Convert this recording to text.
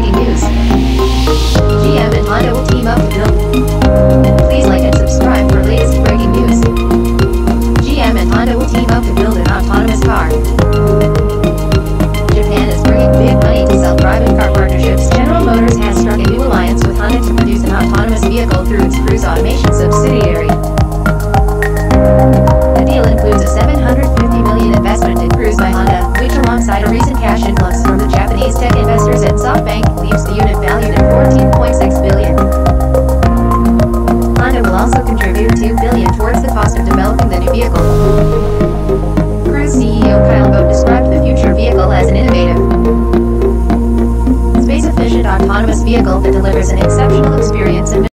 breaking news. GM and Honda will team up to build. And please like and subscribe for latest breaking news. GM and Honda will team up to build an autonomous car. Japan is bringing big money to self-driving car partnerships. General Motors has struck a new alliance with Honda to produce an autonomous vehicle through its Cruise Automation subsidiary. The deal includes a 750 million investment in Cruise by Honda, which alongside a recent cash inflow autonomous vehicle that delivers an exceptional experience and